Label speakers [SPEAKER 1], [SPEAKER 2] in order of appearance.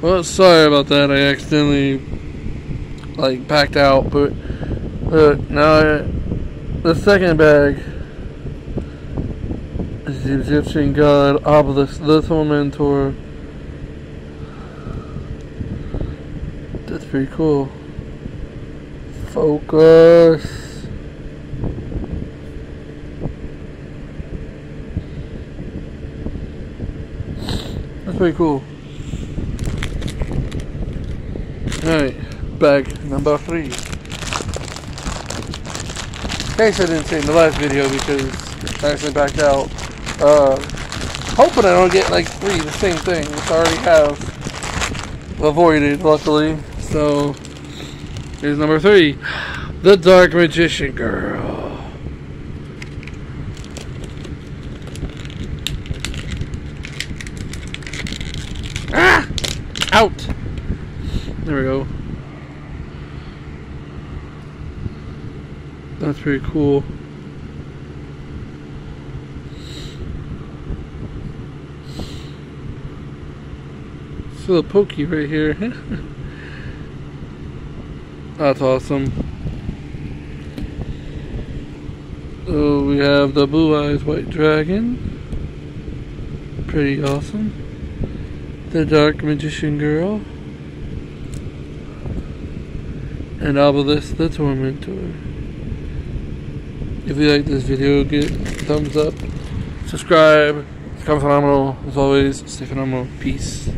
[SPEAKER 1] Well, sorry about that. I accidentally like packed out, but look now I, the second bag is the Egyptian god obelisk, the tormentor. That's pretty cool. Focus. That's pretty cool. Alright, bag number three. In case I didn't say in the last video because I actually backed out. Uh, hoping I don't get like three, the same thing, which I already have avoided, luckily. So, here's number three The Dark Magician Girl. Ah! Out! There we go. That's pretty cool. It's a little pokey right here. That's awesome. So we have the Blue Eyes White Dragon. Pretty awesome. The Dark Magician Girl. And Obelisk the Tormentor. If you like this video, give it a thumbs up. Subscribe. It's phenomenal. As always, stay phenomenal. Peace.